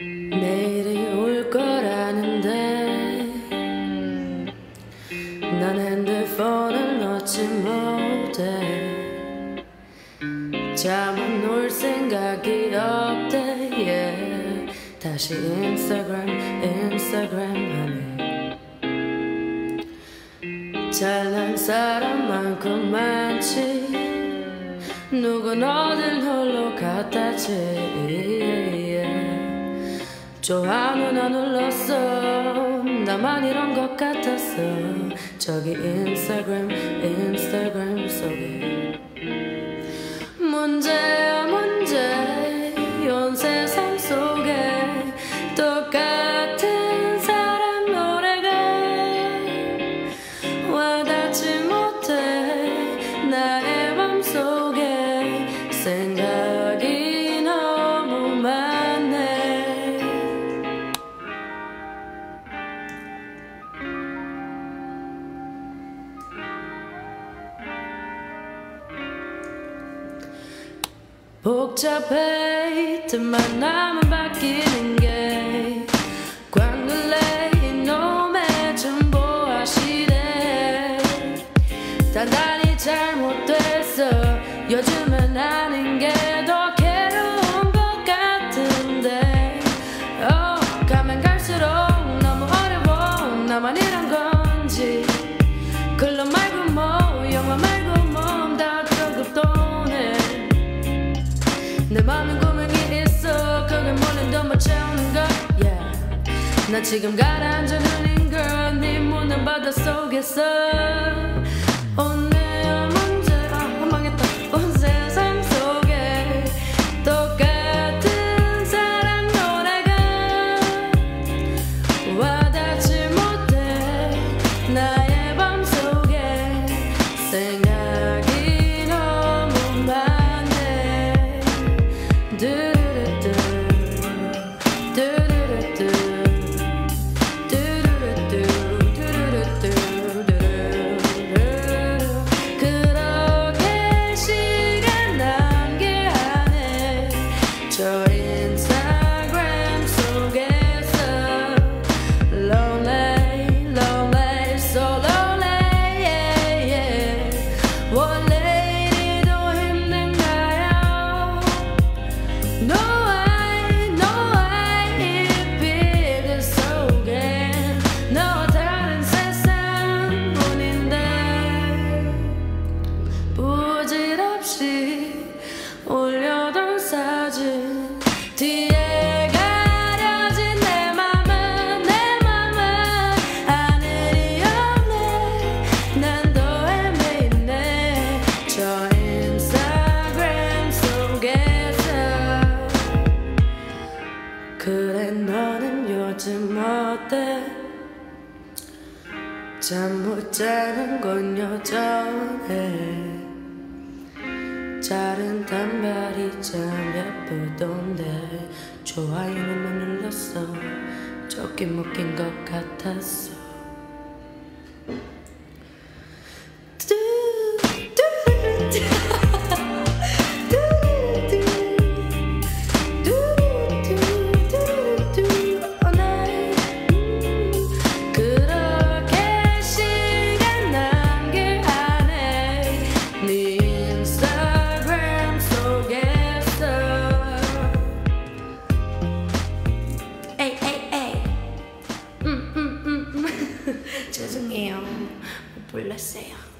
내일이 올 거라는데. 난 핸드폰을 놓지 못해. 잠은 올 생각이 없대 yeah. 다시 인스타그램 인스타그램 하네. 잘난 사람만큼 많지. 누군 어딜 홀로 갔다지 좋아하면 안 눌렀어 나만 이런 것 같았어 저기 인스타그램 인스타그램 속에. 문제 복잡해 틈만 나면 바뀌는 게 광들레 이놈의 정보화 시대 단단히 잘못됐어. 요즘은 아닌 게더 괴로운 것 같은데. oh, 가면 갈수록 너무 어려워. 나만 이 내 맘엔 고민이 있어 그게 몰린 덤을 채우는 것 yeah. 나 지금 가라앉은 흘린 girl 네 무는 바다 속에서 때 잠 못 자는 건 여전해. 자른 단발이 참 예쁘던데. 좋아요는 못 눌렀어. 적긴 묶인 것 같았어 oui. le.